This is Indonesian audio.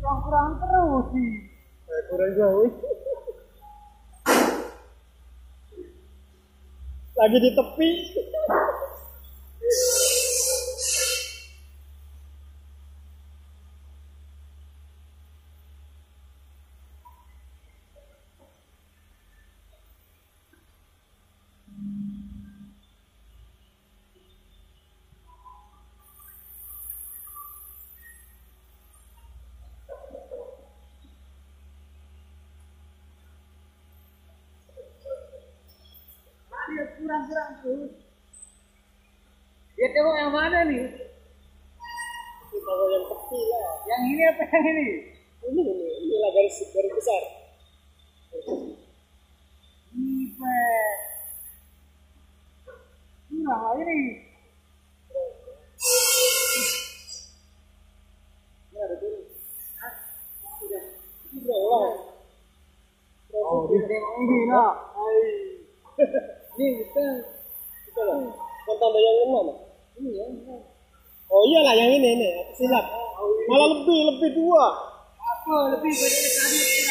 kurang-kurang terus sih eh, kurang jauh. Lagi di tepi. Kurang-kurang terus. Dia tengok yang mana nih? Kalau yang tepi lah. Yang ini apa yang ini? Ini ini, inilah garis garis besar. Ipet. Nah, ini. Ini ada. Ini berapa? Oh, dia tengok ini nak. Ini kita kita lah. Kan tanda yang enam. ah? Ini ya. Oh iyalah yang ini ini silap. Malah lebih lebih dua. Apa lebih banyak tadi?